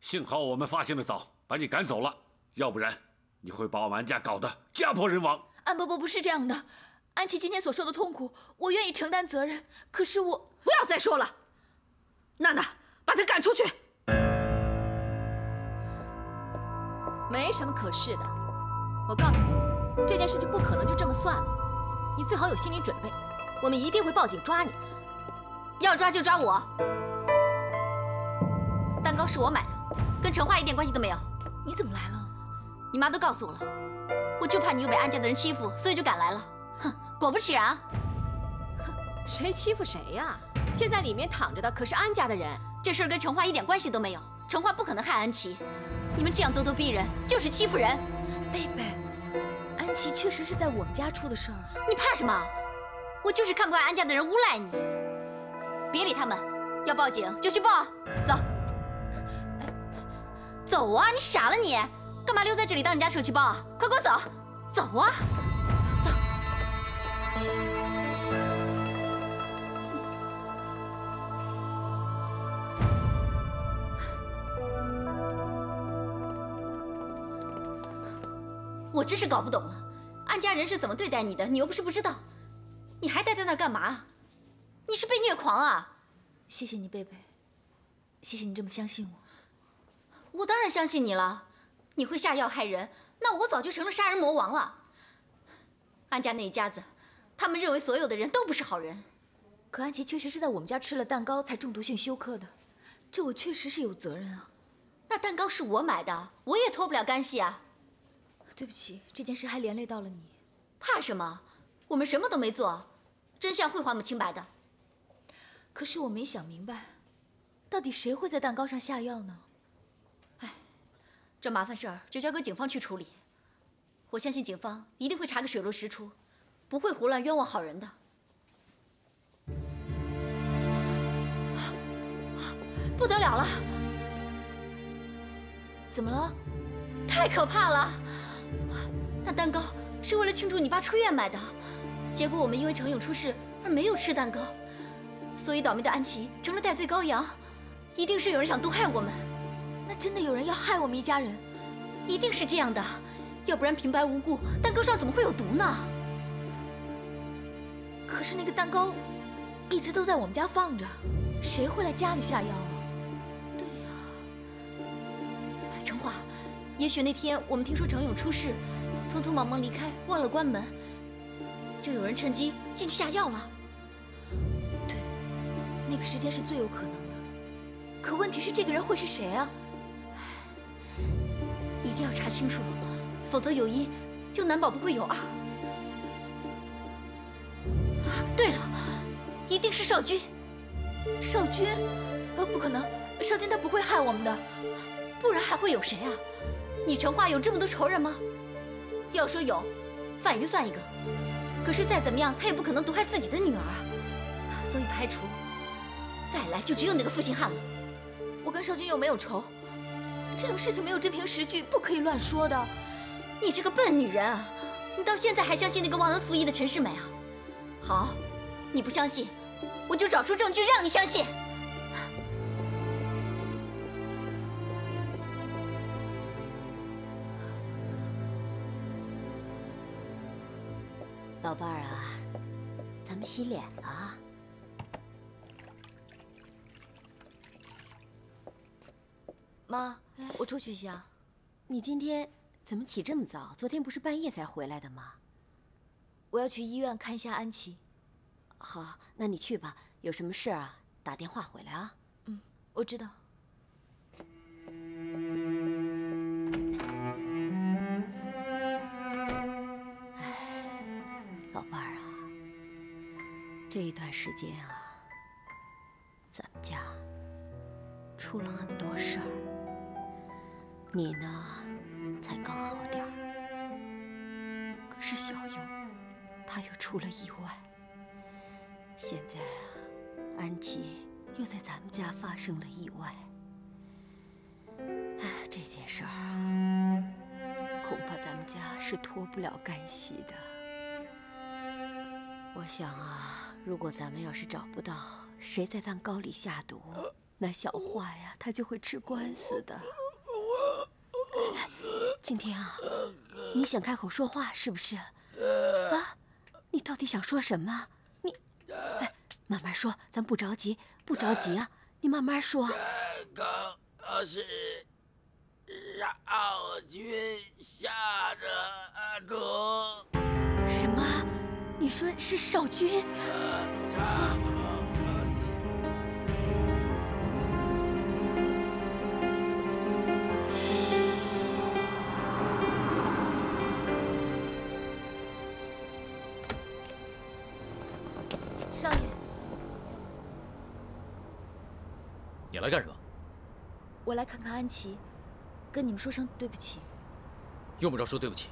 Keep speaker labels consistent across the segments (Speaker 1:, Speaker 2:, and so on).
Speaker 1: 幸好我们发现的早，把你赶走了，要不然你会把我们安家搞得家破人亡。
Speaker 2: 安伯伯不是这样的，安琪今天所受的痛苦，我愿意承担责任。可是我
Speaker 3: 不要再说了，娜娜，把他赶出去。
Speaker 4: 没什么可是的，我告诉你，这件事情不可能就这么算了，你最好有心理准备，我们一定会报警抓你，
Speaker 5: 要抓就抓我。蛋糕是我买的。跟陈化一点关系都没有。
Speaker 2: 你怎么来了？
Speaker 5: 你妈都告诉我了，我就怕你又被安家的人欺负，所以就赶来了。哼，果不其然啊！
Speaker 4: 谁欺负谁呀？现在里面躺着的可是安家的人，
Speaker 5: 这事儿跟陈化一点关系都没有。陈化不可能害安琪，你们这样咄咄逼人就是欺负人。
Speaker 2: 贝贝，安琪确实是在我们家出的事儿。
Speaker 5: 你怕什么？我就是看不惯安家的人诬赖你。别理他们，要报警就去报，走。走啊！你傻了你？干嘛留在这里当人家受气包啊？快给我走！走啊！走！我真是搞不懂了，安家人是怎么对待你的？你又不是不知道，你还待在那儿干嘛？你是被虐狂啊！
Speaker 2: 谢谢你，贝贝。谢谢你这么相信我。
Speaker 5: 我当然相信你了，你会下药害人，那我早就成了杀人魔王了。安家那一家子，他们认为所有的人都不是好人。
Speaker 2: 可安琪确实是在我们家吃了蛋糕才中毒性休克的，这我确实是有责任啊。
Speaker 5: 那蛋糕是我买的，我也脱不了干系啊。
Speaker 2: 对不起，这件事还连累到了你。
Speaker 5: 怕什么？我们什么都没做，真相会还我们清白的。
Speaker 2: 可是我没想明白，到底谁会在蛋糕上下药呢？
Speaker 5: 这麻烦事儿就交给警方去处理，我相信警方一定会查个水落石出，不会胡乱冤枉好人的。不得了了！
Speaker 2: 怎么了？
Speaker 5: 太可怕了！那蛋糕是为了庆祝你爸出院买的，结果我们因为程勇出事而没有吃蛋糕，所以倒霉的安琪成了戴罪羔羊。一定是有人想毒害我们。
Speaker 2: 真的有人要害我们一家人，
Speaker 5: 一定是这样的，要不然平白无故蛋糕上怎么会有毒呢？
Speaker 2: 可是那个蛋糕一直都在我们家放着，谁会来家里下药啊？
Speaker 5: 对呀，成华，也许那天我们听说程勇出事，匆匆忙忙离开，忘了关门，就有人趁机进去下药了。
Speaker 2: 对，那个时间是最有可能的。可问题是，这个人会是谁啊？
Speaker 5: 一定要查清楚，否则有一就难保不会有二。对了，一定是少君。
Speaker 2: 少君？呃，不可能，少君他不会害我们的，
Speaker 5: 不然还会有谁啊？你程化有这么多仇人吗？要说有，范瑜算一个。可是再怎么样，他也不可能毒害自己的女儿，所以排除。再来就只有那个负心汉了。
Speaker 2: 我跟少君又没有仇。这种事情没有真凭实据，不可以乱说的。
Speaker 5: 你这个笨女人啊！你到现在还相信那个忘恩负义的陈世美啊？好，你不相信，我就找出证据让你相信。
Speaker 6: 老伴儿啊，咱们洗脸了。
Speaker 2: 妈。我出去一下。
Speaker 6: 你今天怎么起这么早？昨天不是半夜才回来的吗？
Speaker 2: 我要去医院看一下安琪。
Speaker 6: 好，那你去吧。有什么事啊，打电话回来啊。
Speaker 2: 嗯，我知道。
Speaker 6: 哎，老伴儿啊，这一段时间啊，咱们家出了很多事儿。你呢，才刚好点儿。可是小优，他又出了意外。现在啊，安琪又在咱们家发生了意外。哎，这件事儿啊，恐怕咱们家是脱不了干系的。我想啊，如果咱们要是找不到谁在蛋糕里下毒，那小花呀，她就会吃官司的。今天啊，你想开口说话是不是？啊，你到底想说什么？你，哎，慢慢说，咱不着急，不着急啊，你慢慢说。
Speaker 7: 可是少君下着毒。
Speaker 6: 什么？你说是少君？
Speaker 2: 少
Speaker 8: 你来干什么？
Speaker 2: 我来看看安琪，跟你们说声对不起。
Speaker 8: 用不着说对不起，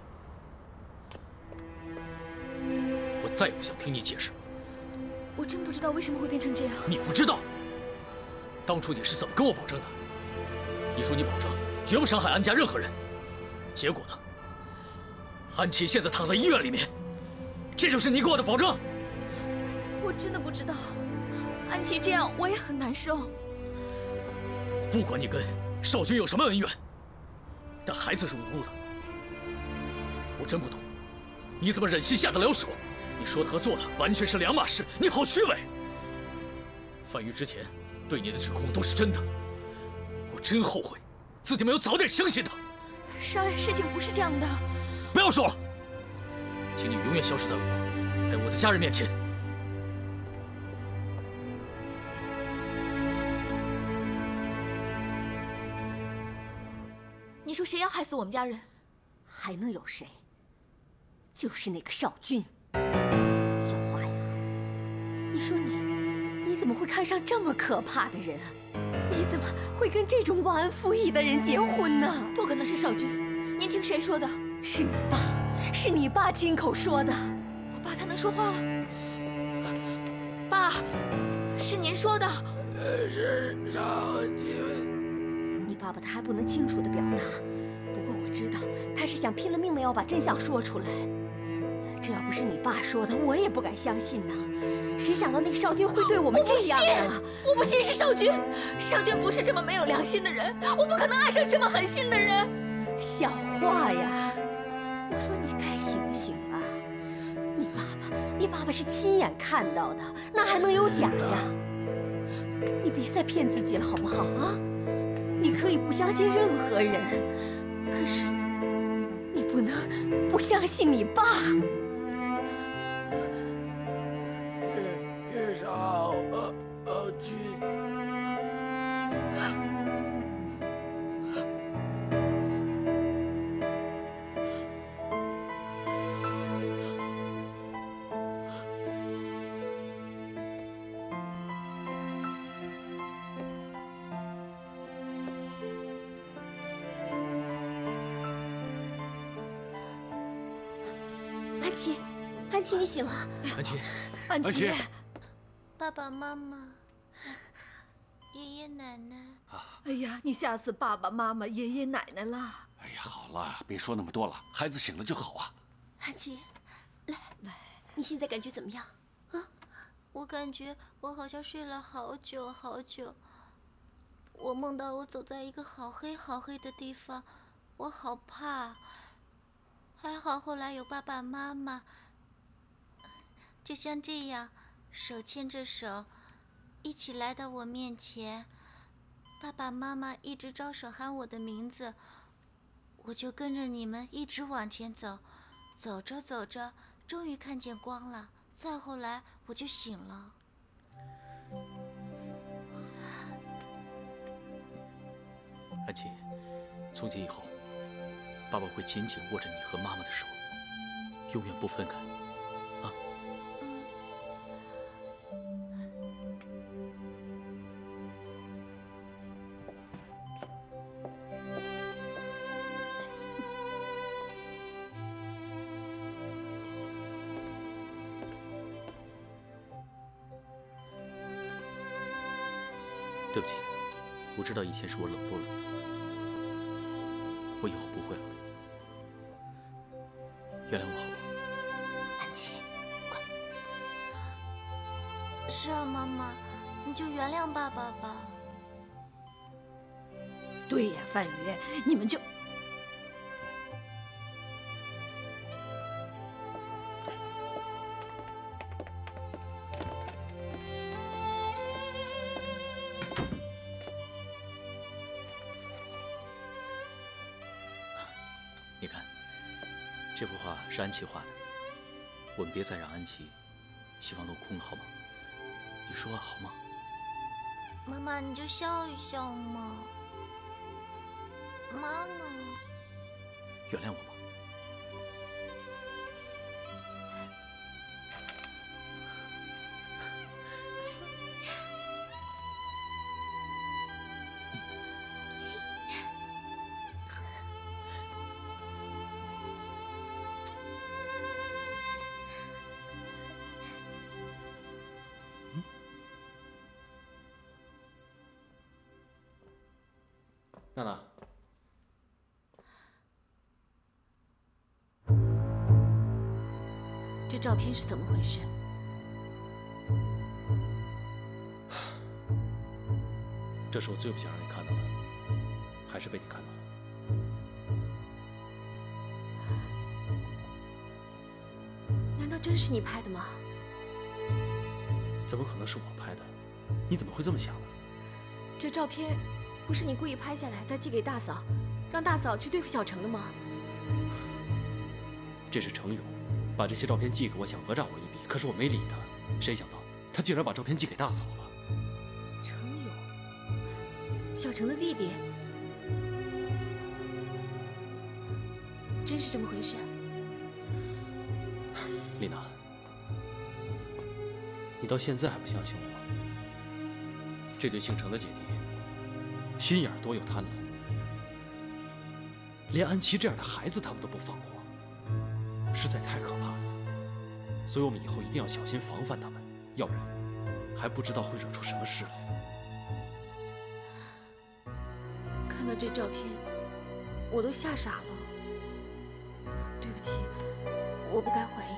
Speaker 8: 我再也不想听你解释。
Speaker 2: 我真不知道为什么会变成这样。
Speaker 8: 你不知道，当初你是怎么跟我保证的？你说你保证绝不伤害安家任何人，结果呢？安琪现在躺在医院里面，这就是你给我的保证？
Speaker 2: 我真的不知道，安琪这样我也很难受。
Speaker 8: 我不管你跟少君有什么恩怨，但孩子是无辜的。我真不懂，你怎么忍心下得了手？你说的和做的完全是两码事，你好虚伪。范瑜之前对你的指控都是真的，我真后悔自己没有早点相信他。
Speaker 2: 少爷，事情不是这样的。
Speaker 8: 不要说了，请你永远消失在我还有我的家人面前。
Speaker 2: 谁要害死我们家人？
Speaker 6: 还能有谁？就是那个少君。小花呀，你说你，你怎么会看上这么可怕的人啊？你怎么会跟这种忘恩负义的人结婚呢？
Speaker 2: 不可能是少君，您听谁说的？
Speaker 6: 是你爸，是你爸亲口说的。
Speaker 2: 我爸他能说话了？爸，是您说的。
Speaker 7: 是少君。
Speaker 6: 你爸爸他还不能清楚的表达，知道他是想拼了命的要把真相说出来。这要不是你爸说的，我也不敢相信呐。谁想到那个少君会对我们这样啊？
Speaker 2: 我不信是少君，少君不是这么没有良心的人，我不可能爱上这么狠心的人。
Speaker 6: 小花呀，我说你该醒醒了。你爸爸，你爸爸是亲眼看到的，那还能有假呀？你别再骗自己了，好不好啊？你可以不相信任何人，可是你不能不相信你爸。
Speaker 7: 少君。
Speaker 6: 安琪，你醒了。
Speaker 8: 安琪，
Speaker 2: 安琪，
Speaker 5: 爸爸妈妈，爷爷奶奶。
Speaker 3: 哎呀，你吓死爸爸妈妈、爷爷奶奶了。
Speaker 1: 哎呀，好了，别说那么多了，孩子醒了就好啊。
Speaker 6: 安琪，来来，你现在感觉怎么样？
Speaker 5: 啊我感觉我好像睡了好久好久。我梦到我走在一个好黑好黑的地方，我好怕。还好后来有爸爸妈妈，就像这样，手牵着手，一起来到我面前。爸爸妈妈一直招手喊我的名字，我就跟着你们一直往前走，走着走着，终于看见光了。再后来我就醒了。
Speaker 8: 安琪，从今以后，爸爸会紧紧握着你和妈妈的手，永远不分开。知道以前是我冷落了你，我以后不会了，原谅我好吗？
Speaker 6: 安琪，快！
Speaker 5: 是啊，妈妈，你就原谅爸爸吧。
Speaker 3: 对呀，范宇，你们就。
Speaker 8: 安琪画的。我们别再让安琪希望落空了，好吗？你说话好吗？
Speaker 5: 妈妈，你就笑一笑嘛。妈妈，
Speaker 8: 原谅我吧。
Speaker 9: 娜娜，
Speaker 4: 这照片是怎么回事？
Speaker 9: 这是我最不想让你看到的，还是被你看到了。
Speaker 4: 难道真是你拍的吗？
Speaker 9: 怎么可能是我拍的？你怎么会这么想呢？
Speaker 4: 这照片不是你故意拍下来再寄给大嫂，让大嫂去对付小程的吗？
Speaker 9: 这是程勇，把这些照片寄给我，想讹诈我一笔，可是我没理他。谁想到他竟然把照片寄给大嫂了？
Speaker 4: 程勇，小程的弟弟，真是这么回事？
Speaker 9: 丽娜，你到现在还不相信我吗？这对姓程的姐弟，心眼多又贪婪，连安琪这样的孩子他们都不放过，实在太可怕了。所以我们以后一定要小心防范他们，要不然还不知道会惹出什么事来。
Speaker 4: 看到这照片，我都吓傻了。对不起，我不该怀疑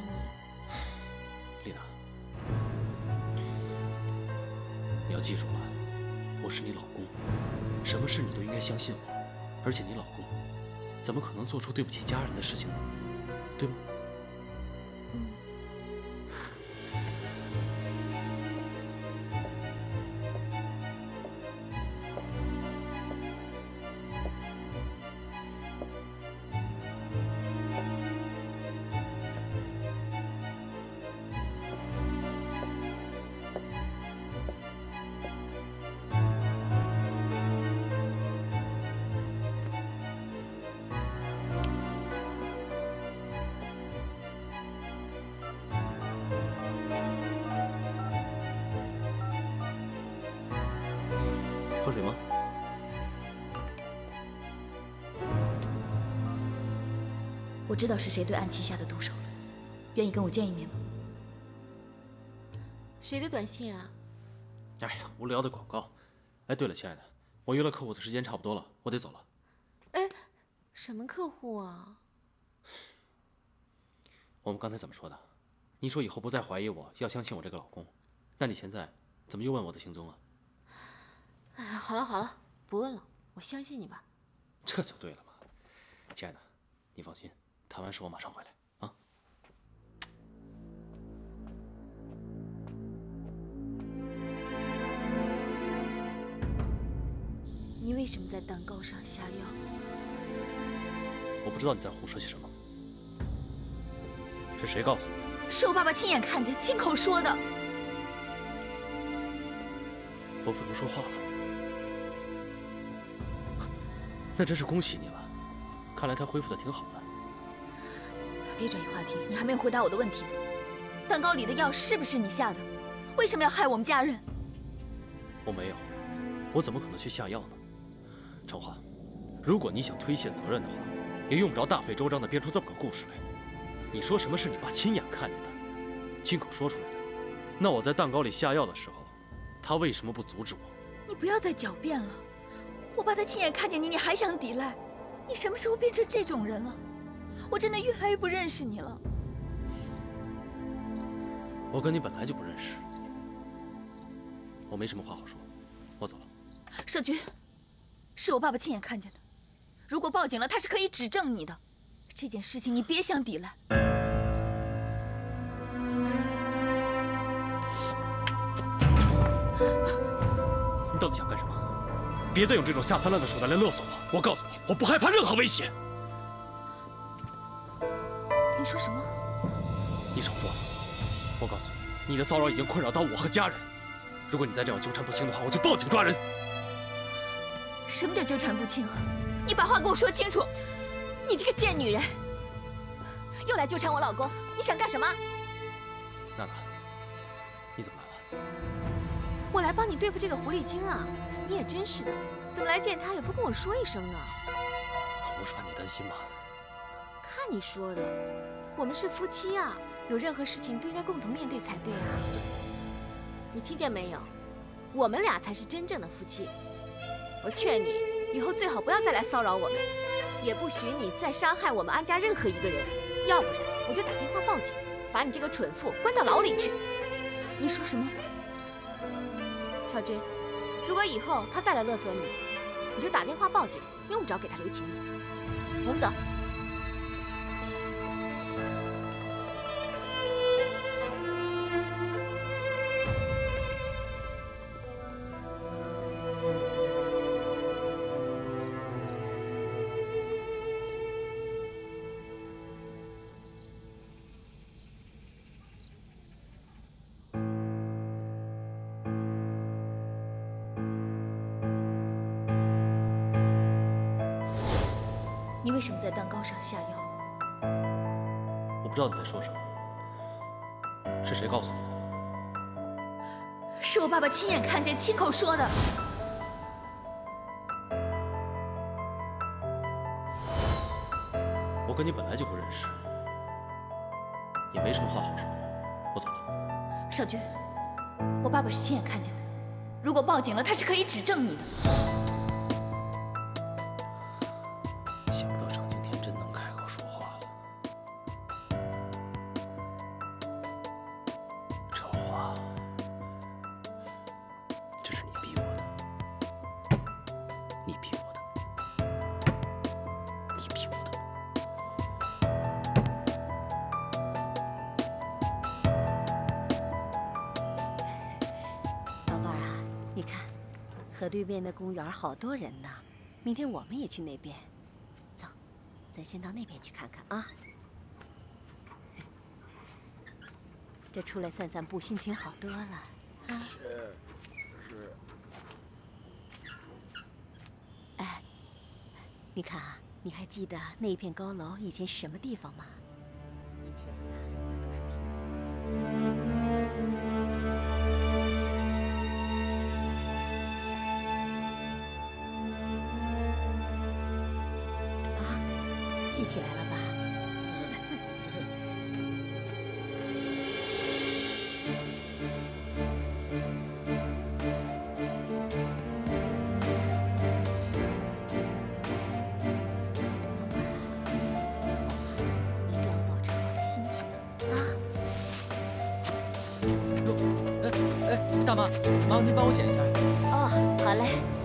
Speaker 9: 相信我。而且你老公怎么可能做出对不起家人的事情呢？
Speaker 2: 我知道是谁对安琪下的毒手了，愿意跟我见一面吗？
Speaker 4: 谁的短信啊？
Speaker 9: 哎呀，无聊的广告。哎，对了，亲爱的，我约了客户的时间差不多了，我得走了。
Speaker 4: 哎，什么客户啊？
Speaker 9: 我们刚才怎么说的？你说以后不再怀疑我，要相信我这个老公。那你现在怎么又问我的行踪了？
Speaker 4: 哎呀，好了好了，不问了，我相信你吧。
Speaker 9: 这就对了嘛，亲爱的，你放心，谈完事我马上回来啊。
Speaker 2: 你为什么在蛋糕上下药？
Speaker 9: 我不知道你在胡说些什么，是谁告诉你的？
Speaker 2: 是我爸爸亲眼看见、亲口说的。
Speaker 9: 伯父不说话了，那真是恭喜你了。看来他恢复的挺好的。
Speaker 2: 别转移话题，你还没有回答我的问题呢。蛋糕里的药是不是你下的？为什么要害我们家人？
Speaker 9: 我没有，我怎么可能去下药呢？长华，如果你想推卸责任的话，也用不着大费周章的编出这么个故事来。你说什么是你爸亲眼看见的，亲口说出来的？那我在蛋糕里下药的时候，他为什么不阻止我？
Speaker 2: 你不要再狡辩了。我爸他亲眼看见你，你还想抵赖？你什么时候变成这种人了？我真的越来越不认识你了。
Speaker 9: 我跟你本来就不认识，我没什么话好说，我走了。
Speaker 2: 社君，是我爸爸亲眼看见的。如果报警了，他是可以指证你的。这件事情你别想抵赖。
Speaker 9: 你到底想干什么？别再用这种下三滥的手段来勒索我！我告诉你，我不害怕任何危险。
Speaker 2: 你说什么？
Speaker 9: 你少装！我告诉你，你的骚扰已经困扰到我和家人。如果你再这样纠缠不清的话，我就报警抓人。
Speaker 2: 什么叫纠缠不清？你把话给我说清楚！
Speaker 4: 你这个贱女人，又来纠缠我老公，你想干什么？
Speaker 9: 娜娜，你怎么来了？
Speaker 4: 我来帮你对付这个狐狸精啊！你也真是的，怎么来见她也不跟我说一声呢？
Speaker 9: 我是怕你担心嘛。
Speaker 4: 看你说的，我们是夫妻啊，有任何事情都应该共同面对才对啊。你听见没有？我们俩才是真正的夫妻。我劝你以后最好不要再来骚扰我们，也不许你再伤害我们安家任何一个人，要不然我就打电话报警，把你这个蠢妇关到牢里去。
Speaker 2: 你说什么？
Speaker 4: 小军，如果以后他再来勒索你，你就打电话报警，用不着给他留情面。我们走。
Speaker 2: 为什么在蛋糕上下药？
Speaker 9: 我不知道你在说什么。是谁告诉你的？
Speaker 2: 是我爸爸亲眼看见、亲口说的。
Speaker 9: 我跟你本来就不认识，也没什么话好说。我走了。
Speaker 2: 少君，我爸爸是亲眼看见的。如果报警了，他是可以指证你的。
Speaker 6: 河对面的公园好多人呢。明天我们也去那边。走，咱先到那边去看看啊。这出来散散步，心情好多了啊。
Speaker 10: 是是。
Speaker 6: 哎，你看啊，你还记得那一片高楼以前是什么地方吗？
Speaker 8: 大妈，麻烦您帮我捡一下。
Speaker 6: 哦，好嘞。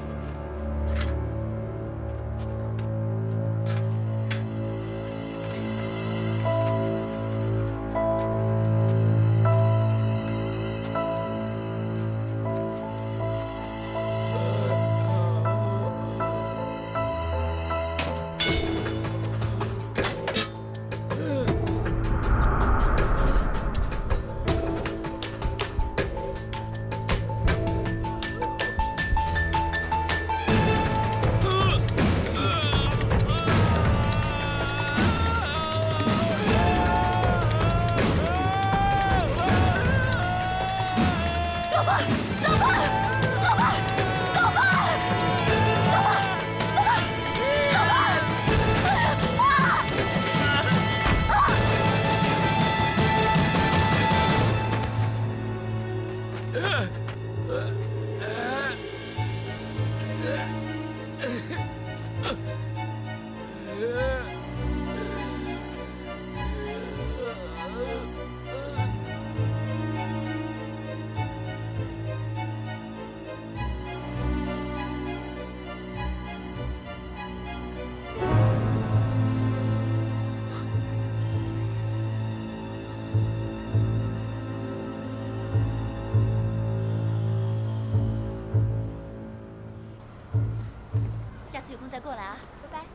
Speaker 5: 再过来啊，
Speaker 4: 拜拜。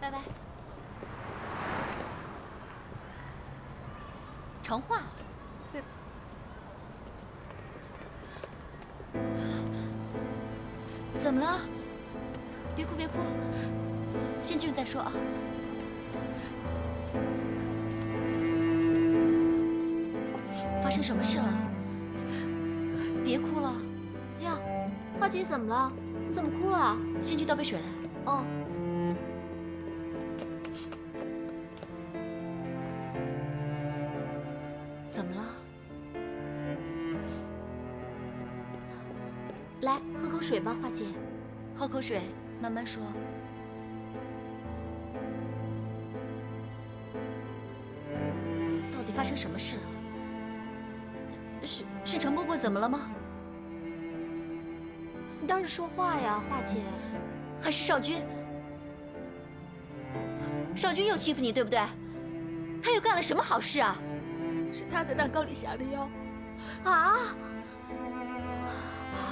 Speaker 5: 拜拜。长话，怎么了？别哭别哭，先进去再说啊。发生什么事了？别哭了，
Speaker 4: 呀，花姐怎么了？你怎么哭了？
Speaker 5: 先去倒杯水来。
Speaker 4: 哦。
Speaker 5: 怎么了？
Speaker 4: 来，喝口水吧，花姐。
Speaker 5: 喝口水，慢慢说。到底发生什么事了？是是陈伯伯怎么了吗？
Speaker 4: 你倒是说话呀，华姐。
Speaker 5: 还是少君？少君又欺负你，对不对？他又干了什么好事啊？
Speaker 4: 是他在蛋糕里下的药。啊！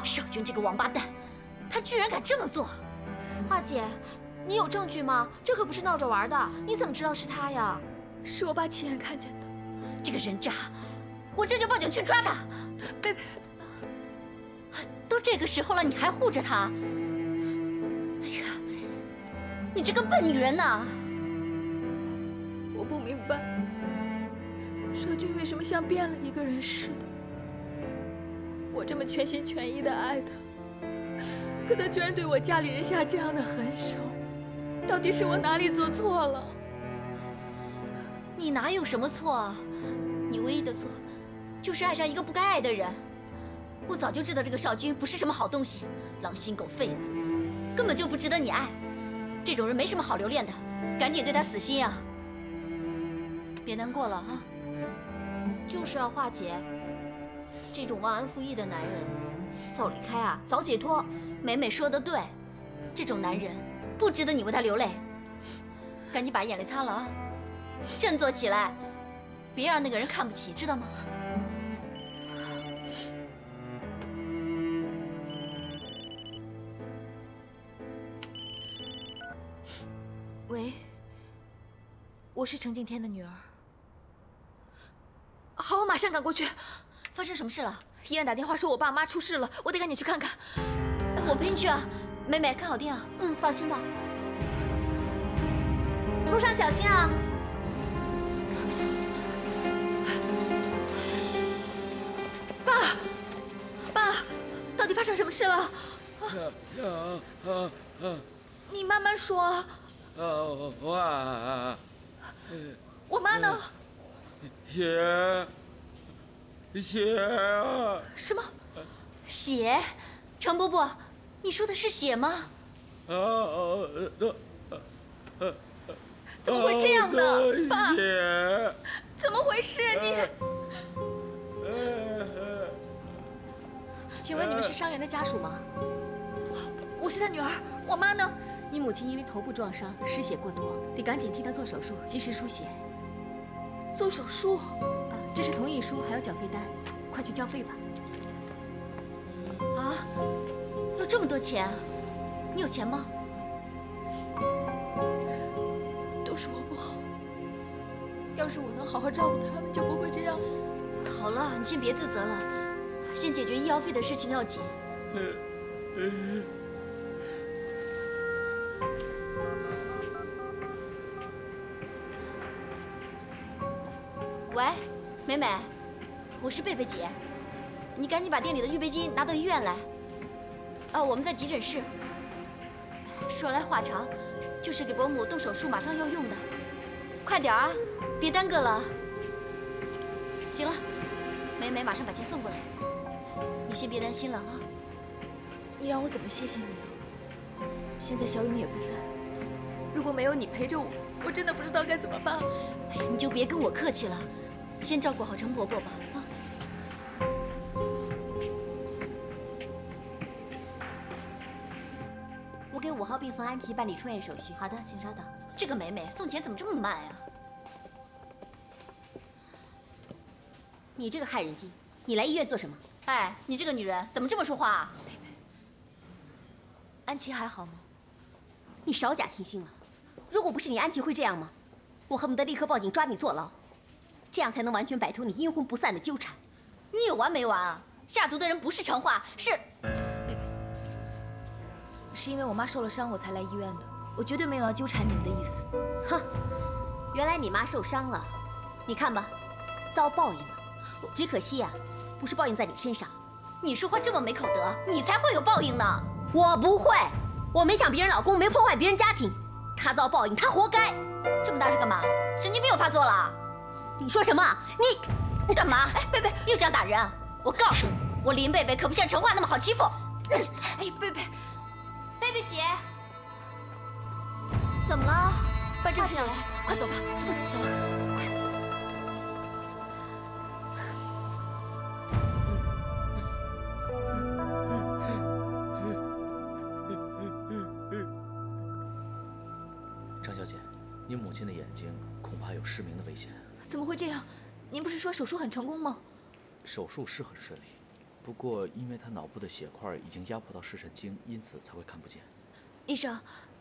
Speaker 5: 少君这个王八蛋，他居然敢这么做！
Speaker 4: 华姐，你有证据吗？这可不是闹着玩的，你怎么知道是他呀？
Speaker 2: 是我爸亲眼看见的。
Speaker 5: 这个人渣，我这就报警去抓他！
Speaker 2: 贝贝，
Speaker 5: 都这个时候了，你还护着他？哎呀，你这个笨女人呐！
Speaker 2: 我不明白，少君为什么像变了一个人似的。我这么全心全意的爱他，可他居然对我家里人下这样的狠手，到底是我哪里做错了？
Speaker 5: 你哪有什么错啊？你唯一的错，就是爱上一个不该爱的人。我早就知道这个少君不是什么好东西，狼心狗肺的，根本就不值得你爱。这种人没什么好留恋的，赶紧对他死心啊！别难过了啊！
Speaker 4: 就是要化解，这种忘恩负义的男人，早离开啊，早解脱。
Speaker 5: 美美说的对，这种男人不值得你为他流泪。赶紧把眼泪擦了啊！振作起来，别让那个人看不起，知道吗？
Speaker 2: 喂，我是程敬天的女儿。好，我马上赶过去。
Speaker 5: 发生什么事了？
Speaker 2: 医院打电话说我爸妈出事了，我得赶紧去看看。
Speaker 5: 我陪你去啊，美美，看好店啊。
Speaker 4: 嗯，放心吧。路上小心啊！
Speaker 2: 爸，爸，到底发生什么事了？
Speaker 11: 啊啊啊！
Speaker 2: 你慢慢说。
Speaker 11: 啊，我，
Speaker 2: 我妈呢？
Speaker 11: 血，血啊！
Speaker 2: 什么？
Speaker 5: 血？程伯伯，你说的是血吗？
Speaker 11: 啊！
Speaker 2: 怎么会这样呢？爸，怎么回事？你？
Speaker 4: 请问你们是伤员的家属吗？
Speaker 2: 我是他女儿，我妈呢？
Speaker 4: 你母亲因为头部撞伤，失血过多，得赶紧替她做手术，及时输血。
Speaker 2: 做手术？
Speaker 4: 啊，这是同意书，还有缴费单，快去交费吧。
Speaker 5: 啊，要这么多钱？你有钱吗？
Speaker 2: 都是我不好。要是我能好好照顾他们，就不会这样。
Speaker 5: 好了，你先别自责了，先解决医药费的事情要紧。喂，是贝贝姐，你赶紧把店里的预备金拿到医院来。啊，我们在急诊室。说来话长，就是给伯母动手术，马上要用的，快点啊，别耽搁了。行了，美美马上把钱送过来，你先别担心了啊。
Speaker 2: 你让我怎么谢谢你呢？现在小勇也不在，如果没有你陪着我，我真的不知道该怎么办。
Speaker 5: 哎，你就别跟我客气了。先照顾好程伯伯吧，啊！
Speaker 6: 我给五号病房安琪办理出院手续。
Speaker 5: 好的，请稍等。这个美美送钱怎么这么慢呀？
Speaker 6: 你这个害人精，你来医院做什么？
Speaker 5: 哎，你这个女人怎么这么说话啊？安琪还好吗？
Speaker 6: 你少假惺惺了！如果不是你，安琪会这样吗？我恨不得立刻报警抓你坐牢，这样才能完全摆脱你阴魂不散的纠缠。
Speaker 5: 你有完没完啊？下毒的人不是程化，是……是因为我妈受了伤，我才来医院的。我绝对没有要纠缠你们的意思。
Speaker 6: 哼，原来你妈受伤了，你看吧，遭报应了。只可惜啊，不是报应在你身上。
Speaker 5: 你说话这么没口德，你才会有报应呢。
Speaker 6: 我不会，我没抢别人老公，没破坏别人家庭，他遭报应，他活该。
Speaker 5: 这么大声干嘛？神经病又发作了？
Speaker 6: 你说什么？你
Speaker 5: 你干嘛？哎，贝贝又想打人？我告诉你，我林贝贝可不像陈化那么好欺负。哎，贝贝，贝贝姐，
Speaker 6: 怎么了？
Speaker 5: 把这个小姐，快走吧，走走吧，快。
Speaker 12: 张小姐，您母亲的眼睛恐怕有失明的危险。
Speaker 5: 怎么会这样？您不是说手术很成功吗？
Speaker 12: 手术是很顺利，不过因为他脑部的血块已经压迫到视神经，因此才会看不见。
Speaker 5: 医生，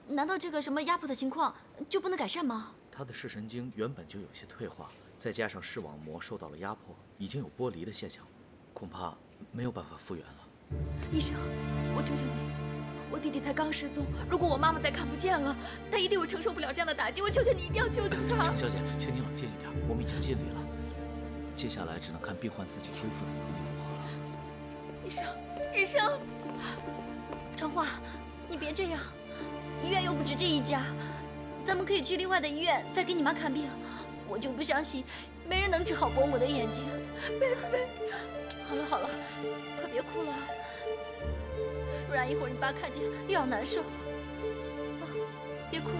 Speaker 5: 难道这个什么压迫的情况就不能改善吗？
Speaker 12: 他的视神经原本就有些退化，再加上视网膜受到了压迫，已经有剥离的现象，恐怕没有办法复原了。
Speaker 2: 医生，我求求你，我弟弟才刚失踪，如果我妈妈再看不见了，他一定会承受不了这样的打击。我求求你，一定要救救他。
Speaker 12: 程小姐，请你冷静一点，我们已经尽力了，接下来只能看病患自己恢复的能力了。
Speaker 2: 医生，医生，
Speaker 5: 程化，你别这样，医院又不止这一家，咱们可以去另外的医院再给你妈看病。我就不相信没人能治好伯母的眼睛。
Speaker 2: 贝贝，
Speaker 5: 好了好了，快别哭了，不然一会儿你爸看见又要难受了。啊，别哭了。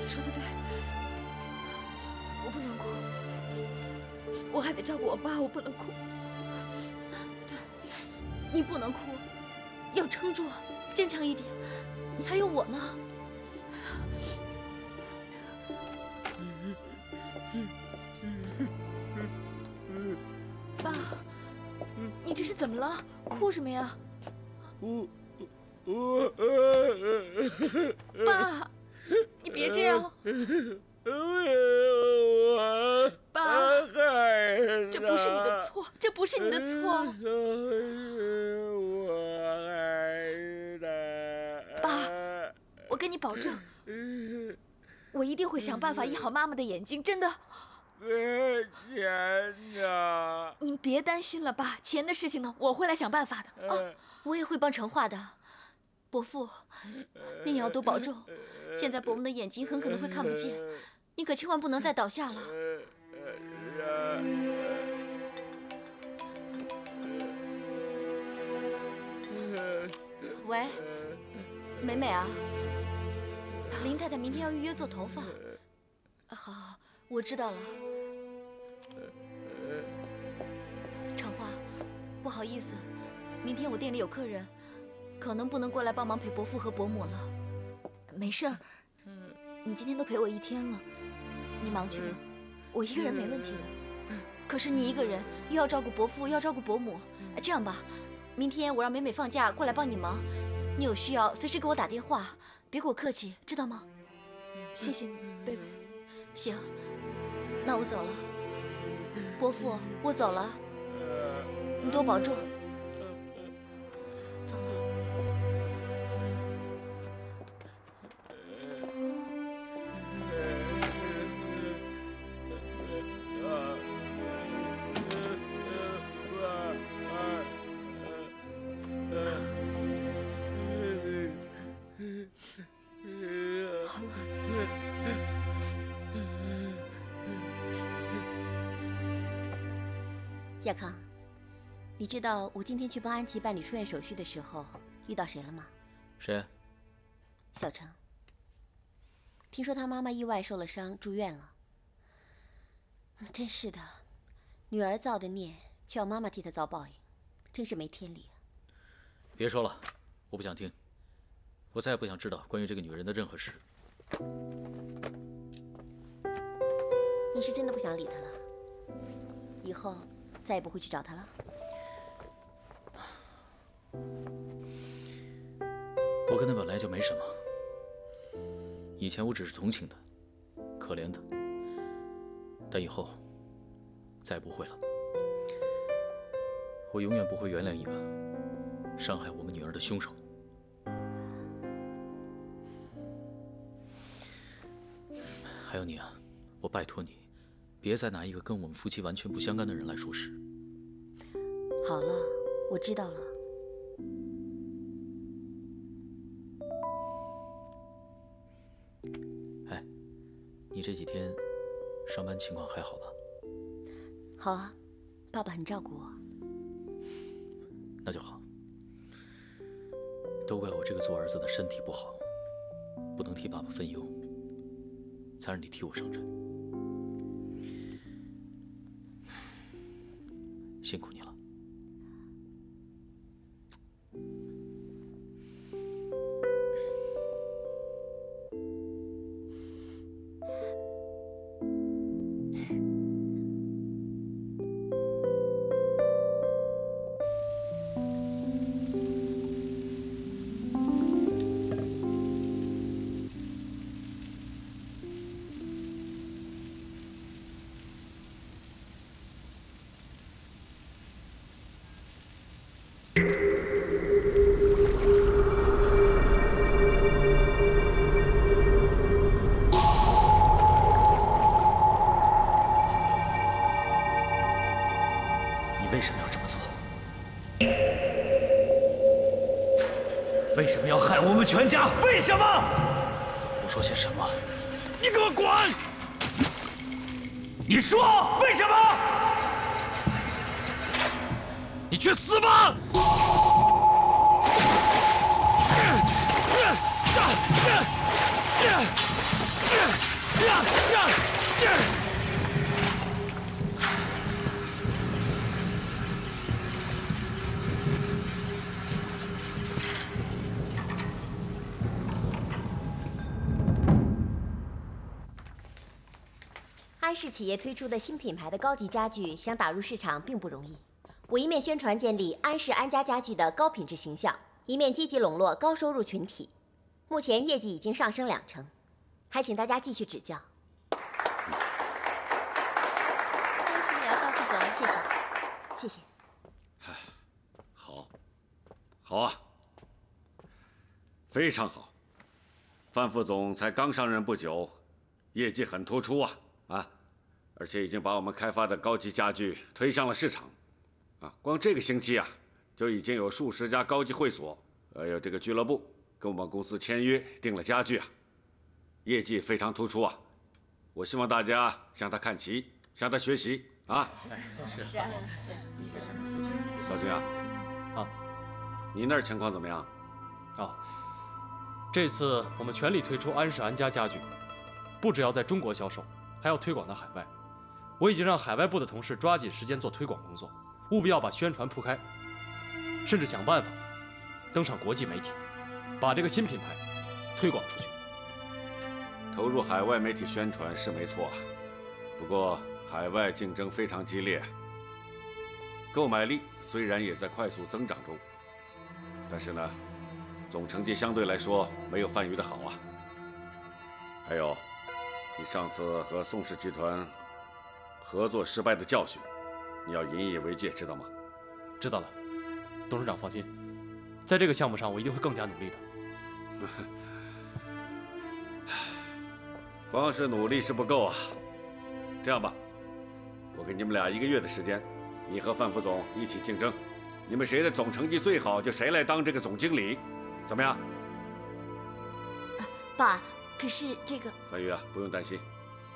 Speaker 2: 你说的对，我不能哭，我还得照顾我爸，我不能哭。
Speaker 5: 对，你不能哭，要撑住，坚强一点。你还有我呢。爸，你这是怎么了？哭什么呀？
Speaker 11: 我我
Speaker 2: 爸，你别这样。爸，这不是你的错，这不是你的错。爸，我跟你保证，我一定会想办法医好妈妈的眼睛，真的。
Speaker 11: 钱呢？
Speaker 2: 您别担心了，爸，钱的事情呢，我会来想办法的。啊，
Speaker 5: 我也会帮成化的。伯父，您也要多保重。现在伯母的眼睛很可能会看不见，你可千万不能再倒下了。喂，美美啊，林太太明天要预约做头发。好，好，我知道了。长花，不好意思，明天我店里有客人，可能不能过来帮忙陪伯父和伯母了。没事儿，你今天都陪我一天了，你忙去吧，我一个人没问题的。可是你一个人又要照顾伯父，又要照顾伯母，这样吧，明天我让美美放假过来帮你忙，你有需要随时给我打电话，别给我客气，知道吗？
Speaker 2: 谢谢你，贝贝。
Speaker 5: 行，那我走了。伯父，我走了，你多保重。走了。
Speaker 6: 你知道我今天去帮安琪办理出院手续的时候遇到谁了吗？
Speaker 8: 谁？
Speaker 6: 小程。听说他妈妈意外受了伤，住院了。真是的，女儿造的孽，却要妈妈替她遭报应，真是没天理啊！
Speaker 8: 别说了，我不想听。我再也不想知道关于这个女人的任何事。
Speaker 6: 你是真的不想理她了？以后再也不会去找她了？
Speaker 8: 我跟他本来就没什么。以前我只是同情他，可怜他，但以后再不会了。我永远不会原谅一个伤害我们女儿的凶手。还有你啊，我拜托你，别再拿一个跟我们夫妻完全不相干的人来说事。
Speaker 6: 好了，我知道了。
Speaker 8: 这几天上班情况还好吧？
Speaker 6: 好啊，爸爸很照顾我。
Speaker 8: 那就好。都怪我这个做儿子的身体不好，不能替爸爸分忧，才让你替我上阵。辛苦你了。
Speaker 12: 你全家？为什么？
Speaker 8: 胡说些什么？
Speaker 12: 你给我滚！你说为什么？你去死吧！
Speaker 13: 企业推出的新品牌的高级家具，想打入市场并不容易。我一面宣传建立安氏安家家具的高品质形象，一面积极笼络高收入群体。目前业绩已经上升两成，还请大家继续指教。
Speaker 4: 恭喜你啊，范副总，
Speaker 13: 谢谢，谢谢。
Speaker 1: 好，好啊，非常好。范副总才刚上任不久，业绩很突出啊啊，而且已经把我们开发的高级家具推上了市场。啊，光这个星期啊，就已经有数十家高级会所，还有这个俱乐部跟我们公司签约订了家具啊，业绩非常突出啊。我希望大家向他看齐，向他学习 啊。
Speaker 8: 是
Speaker 4: 是啊是是。
Speaker 1: 少军啊，
Speaker 9: 啊，
Speaker 1: 你那儿情况怎么样？
Speaker 9: 啊，这次我们全力推出安氏安家家具，不只要在中国销售，还要推广到海外。我已经让海外部的同事抓紧时间做推广工作。务必要把宣传铺开，甚至想办法登上国际媒体，把这个新品牌推广出去。
Speaker 1: 投入海外媒体宣传是没错，不过海外竞争非常激烈，购买力虽然也在快速增长中，但是呢，总成绩相对来说没有范宇的好啊。还有，你上次和宋氏集团合作失败的教训。你要引以为戒，知道吗？
Speaker 9: 知道了，董事长放心，在这个项目上我一定会更加努力的。
Speaker 1: 光是努力是不够啊！这样吧，我给你们俩一个月的时间，你和范副总一起竞争，你们谁的总成绩最好，就谁来当这个总经理，怎么样？
Speaker 4: 爸，可是这个
Speaker 1: 范宇啊，不用担心，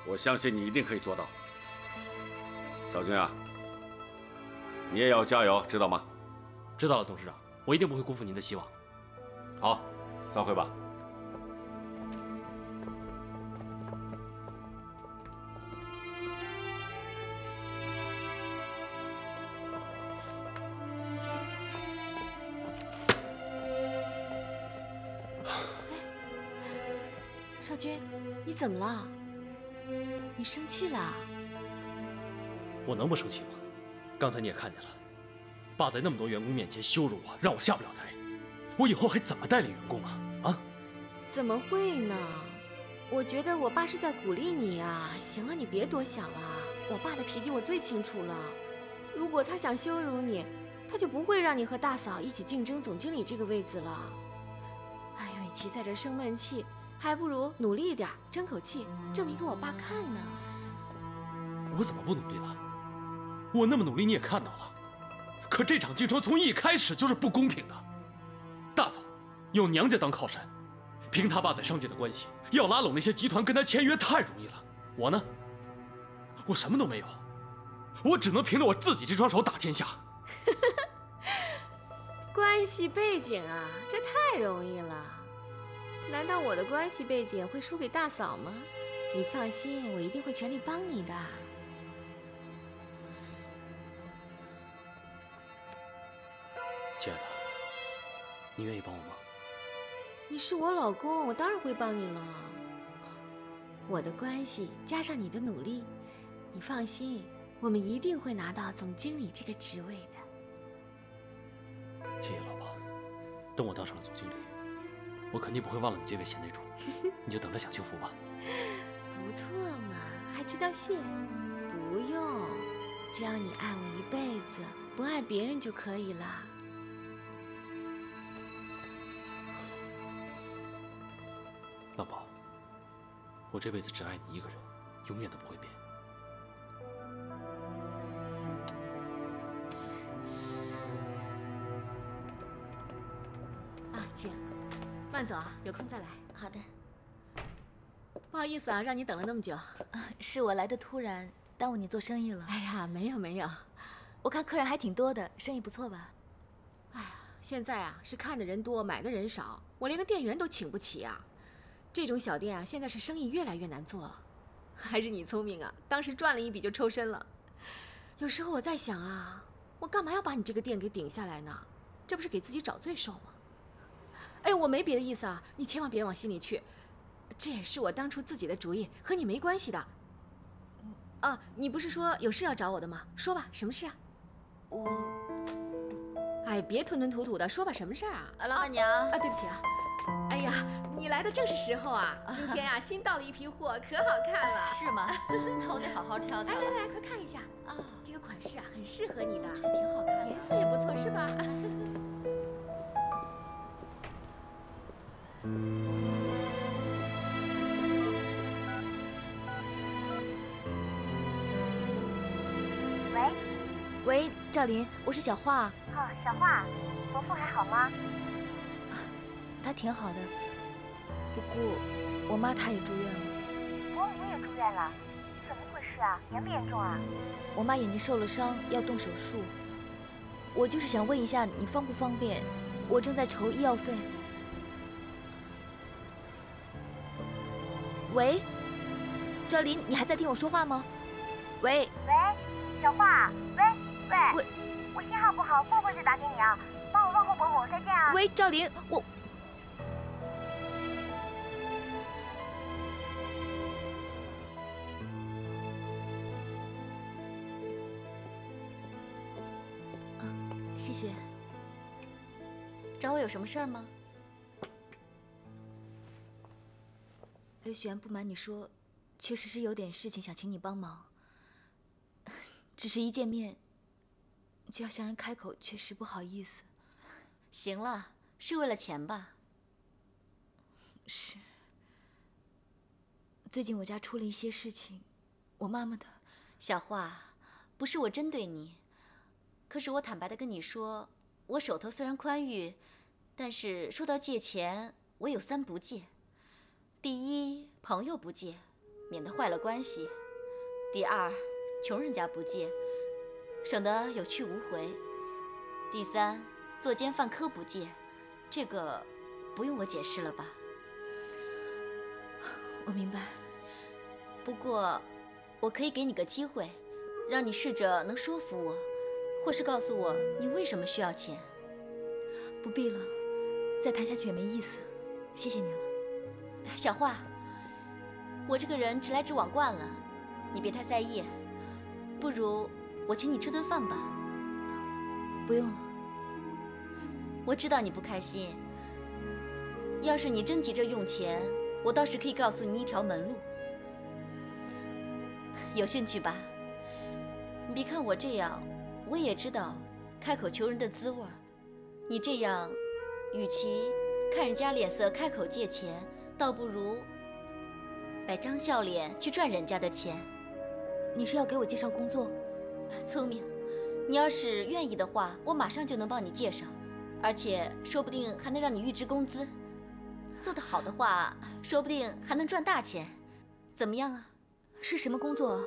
Speaker 1: 我相信你一定可以做到。小军啊。你也要加油，知道吗？
Speaker 9: 知道了，董事长，我一定不会辜负您的希望。
Speaker 1: 好，散会吧。
Speaker 4: 少军，你怎么了？你生气了？
Speaker 9: 我能不生气吗？刚才你也看见了，爸在那么多员工面前羞辱我，让我下不了台，我以后还怎么带领员工啊？
Speaker 4: 啊怎么会呢？我觉得我爸是在鼓励你呀。行了，你别多想了。我爸的脾气我最清楚了。如果他想羞辱你，他就不会让你和大嫂一起竞争总经理这个位子了。哎，与其在这生闷气，还不如努力一点，争口气，证明给我爸看呢。
Speaker 9: 我怎么不努力了？我那么努力，你也看到了。可这场竞争从一开始就是不公平的。大嫂有娘家当靠山，凭他爸在商界的关系，要拉拢那些集团跟他签约太容易了。我呢，我什么都没有，我只能凭着我自己这双手打天下。
Speaker 4: 关系背景啊，这太容易了。难道我的关系背景会输给大嫂吗？你放心，我一定会全力帮你的。
Speaker 9: 你愿意帮我吗？
Speaker 4: 你是我老公，我当然会帮你了。我的关系加上你的努力，你放心，我们一定会拿到总经理这个职位的。
Speaker 9: 谢谢老婆。等我当上了总经理，我肯定不会忘了你这位贤内助。你就等着享清福吧。
Speaker 4: 不错嘛，还知道谢？不用，只要你爱我一辈子，不爱别人就可以了。
Speaker 9: 我这辈子只爱你一个人，永远都不会变。
Speaker 4: 啊，姐，慢走啊，有空再来。
Speaker 2: 好的。
Speaker 4: 不好意思啊，让你等了那么久。
Speaker 2: 是我来的突然，耽误你做生意了。
Speaker 4: 哎呀，没有没有，
Speaker 2: 我看客人还挺多的，生意不错吧？
Speaker 4: 哎呀，现在啊是看的人多，买的人少，我连个店员都请不起啊。这种小店啊，现在是生意越来越难做了。还是你聪明啊，当时赚了一笔就抽身了。有时候我在想啊，我干嘛要把你这个店给顶下来呢？这不是给自己找罪受吗？哎，我没别的意思啊，你千万别往心里去。这也是我当初自己的主意，和你没关系的。啊，你不是说有事要找我的吗？说吧，什么事啊？
Speaker 2: 我……
Speaker 4: 哎，别吞吞吐吐的，说吧，什么事儿啊？
Speaker 2: 老板娘
Speaker 4: 啊，对不起啊。哎呀，你来的正是时候啊！今天啊，新到了一批货，可好看了。
Speaker 2: 是吗？那我得好好挑挑。
Speaker 4: 来来来，快看一下啊！这个款式啊，很适合你的，
Speaker 2: 这挺好看的，
Speaker 4: 颜色也不错，是吧？
Speaker 14: 喂，
Speaker 2: 喂，赵琳，我是小画。
Speaker 14: 哦，小画，伯父还好吗？
Speaker 2: 他挺好的，不过我妈她也住院了。
Speaker 14: 伯母也住院了，怎么回事啊？严不严重啊？
Speaker 2: 我妈眼睛受了伤，要动手术。我就是想问一下，你方不方便？我正在筹医药费。喂，赵琳，你还在听我说话吗？喂。
Speaker 14: 喂，小华，喂喂喂，我信号不好，过会再打给你啊。帮我问候伯母，再见啊。
Speaker 2: 喂，赵琳，我。有什么事儿吗？刘璇，不瞒你说，确实是有点事情想请你帮忙。只是一见面就要向人开口，确实不好意思。
Speaker 5: 行了，是为了钱吧？
Speaker 2: 是。最近我家出了一些事情，我妈妈的。
Speaker 5: 小花，不是我针对你。可是我坦白的跟你说，我手头虽然宽裕，但是说到借钱，我有三不借：第一，朋友不借，免得坏了关系；第二，穷人家不借，省得有去无回；第三，作奸犯科不借，这个不用我解释了吧？
Speaker 2: 我明白。
Speaker 5: 不过，我可以给你个机会，让你试着能说服我。或是告诉我你为什么需要钱？
Speaker 2: 不必了，再谈下去也没意思。谢谢你了，
Speaker 5: 小画。我这个人直来直往惯了，你别太在意。不如我请你吃顿饭吧。
Speaker 2: 不用了，
Speaker 5: 我知道你不开心。要是你真急着用钱，我倒是可以告诉你一条门路。有兴趣吧？你别看我这样，我也知道开口求人的滋味。你这样，与其看人家脸色开口借钱，倒不如摆张笑脸去赚人家的钱。
Speaker 4: 你是要给我介绍工作？
Speaker 5: 聪明，你要是愿意的话，我马上就能帮你介绍，而且说不定还能让你预支工资。做得好的话，说不定还能赚大钱。怎么样啊？
Speaker 4: 是什么工作？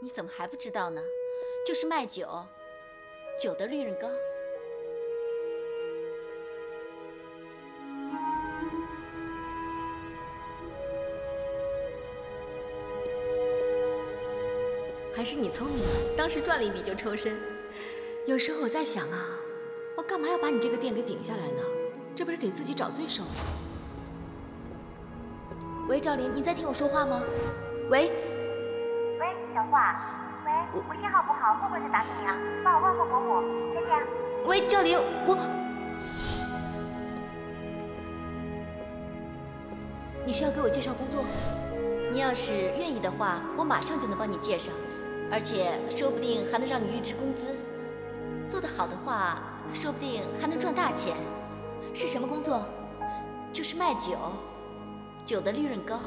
Speaker 5: 你怎么还不知道呢？就是卖酒，酒的利润高。
Speaker 4: 还是你聪明，当时赚了一笔就抽身。有时候我在想啊，我干嘛要把你这个店给顶下来呢？这不是给自己找罪受吗？喂，赵琳，你在听我说话吗？喂，
Speaker 14: 喂，小华，喂，我信号不好，会不会再打给你啊？帮我问候伯母，再见。
Speaker 4: 喂，赵琳，我，你是要给我介绍工作？
Speaker 5: 你要是愿意的话，我马上就能帮你介绍，而且说不定还能让你预支工资。做得好的话，说不定还能赚大钱。
Speaker 4: 是什么工作？
Speaker 5: 就是卖酒，酒的利润高。